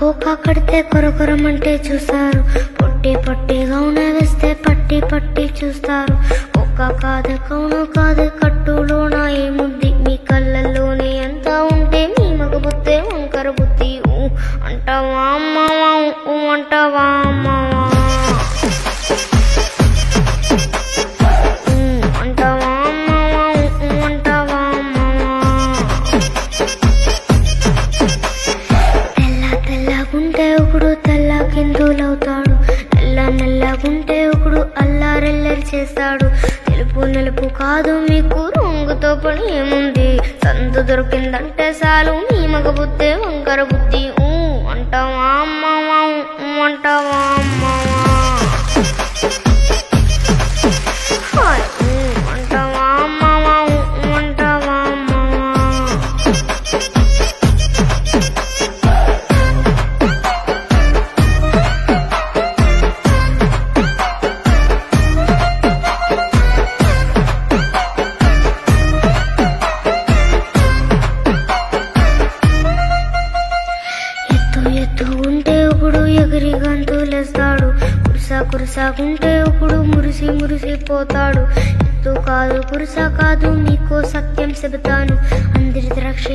Cocoa కడితే కొరకొరమంటే చూస్తారు. పొట్టి పొట్టిగా ఉన్న వేస్తే పట్టి పట్టి చూస్తారు. ఒక్క కాదు కౌను కాదు కట్టులోన ఏముంది? మీ కళ్ళల్లోనే ఎంత ఉంటే మీ మగ బుద్ధే వంకర బుద్ధి. అంటావా అమ్మ అంటావా అమ్మ అల్లారెల్లరి చేస్తాడు. తెలుపు నలుపు కాదు మీకు రంగుతో పని ఏముంది? సందు దొరికిందంటే చాలు మీ మగ బుద్ధే వంకర బుద్ధి. ఊ అంటావా అమ్మ అంటావా అమ్మ. గంతులేస్తాడు కురుస కురుసాకుంటే ఒకడు మురిసి మురిసిపోతాడు ఎత్తు కాదు కురుసా కాదు మీకో సత్యం చెబుతాను. అందరి ద్రాక్ష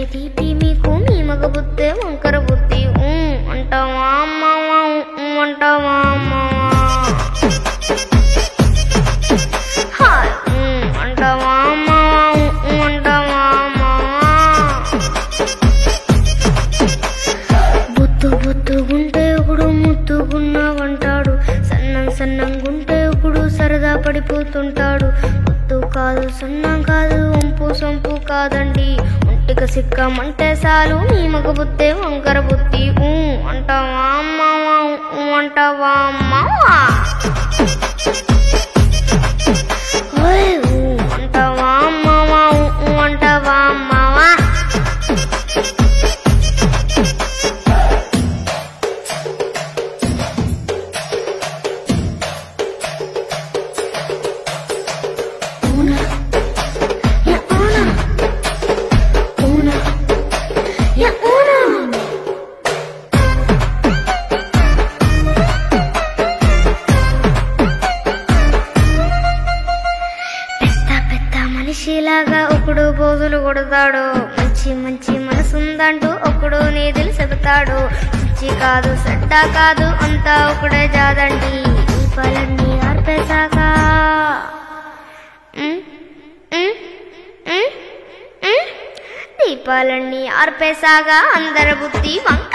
సన్నంగుంటే ఒకడు సరదా పడిపోతుంటాడు. బుత్తు కాదు సన్నం కాదు వంపు సొంపు కాదండి. ఒంటిక సిక్కమంటే చాలు మీ మగ బుద్ధే వంకర బుద్ధి. ఊ అంటావా అమ్మ ఊ అంటావా అమ్మవా లాగా ఒకడు పోజులు కొడతాడు. మంచి మంచి మనసుందంటూ ఒకడు నీదిలు చెబుతాడు. మంచి కాదు సడ్డా కాదు అంతా ఒకడే జాదండి. దీపాలన్నీ ఆర్పేశాక. ఉమ్, దీపాలన్నీ ఆర్పేసాగా అందరి బుద్ధి వంక